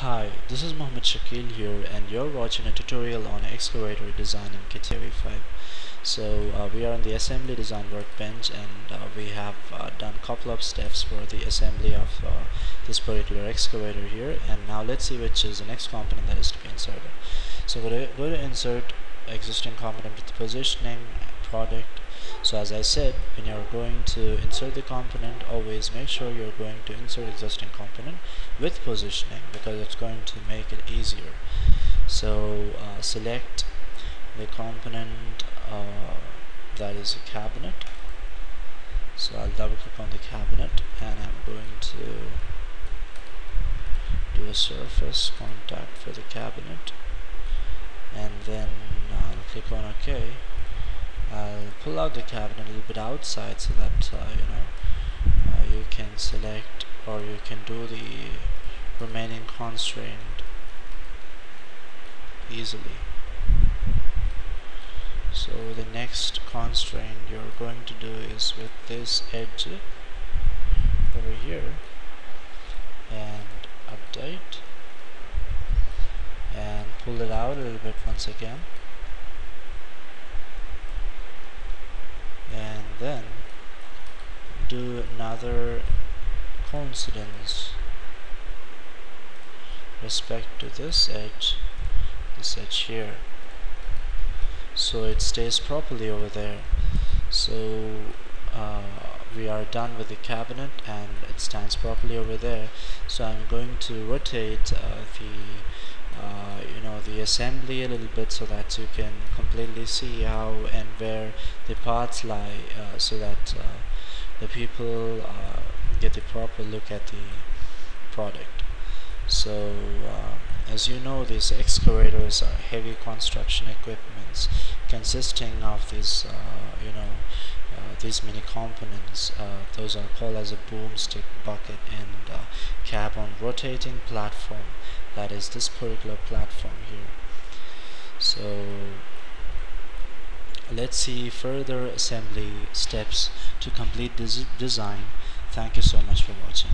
Hi, this is Mohammed Shakeel here and you're watching a tutorial on excavator design in CATIA V5. So uh, we are on the assembly design workbench and uh, we have uh, done couple of steps for the assembly of uh, this particular excavator here and now let's see which is the next component that is to be inserted. So we're going to insert existing component with the positioning, product, so as I said when you're going to insert the component always make sure you're going to insert existing component with positioning because it's going to make it easier. So uh, select the component uh, that is a cabinet. So I'll double click on the cabinet and I'm going to do a surface contact for the cabinet. And then I'll click on OK I'll pull out the cabinet a little bit outside so that uh, you know uh, you can select or you can do the remaining constraint easily. So the next constraint you're going to do is with this edge over here and update and pull it out a little bit once again and then do another coincidence. Respect to this edge this edge here. So it stays properly over there. So uh, we are done with the cabinet and it stands properly over there. So I'm going to rotate uh, the uh, you know the assembly a little bit so that you can completely see how and where the parts lie uh, so that uh, the people uh, get the proper look at the product. So uh, as you know these excavators are heavy construction equipments consisting of these you know these many components. Those are called as a boomstick bucket and cab on rotating platform. That is this particular platform here. So let's see further assembly steps to complete this design. Thank you so much for watching